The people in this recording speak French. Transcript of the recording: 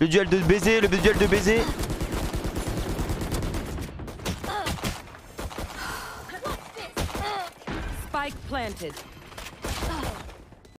Le duel de baiser, le duel de baiser. Spike planted.